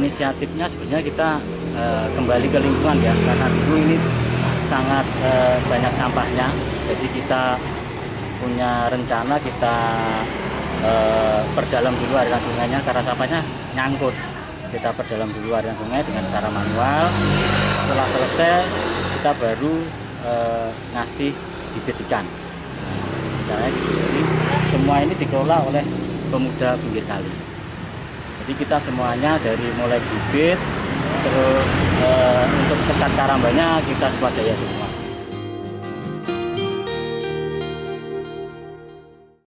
inisiatifnya sebenarnya kita uh, kembali ke lingkungan ya karena dulu ini sangat uh, banyak sampahnya. Jadi kita punya rencana kita uh, perdalam dulu aliran sungainya karena sampahnya nyangkut. Kita perdalam dulu aliran sungai dengan cara manual. Setelah selesai kita baru uh, ngasih bibit ikan. Nah, jadi semua ini dikelola oleh pemuda pinggir kali jadi kita semuanya dari mulai bibit terus uh, untuk sekat karambanya kita swadaya semua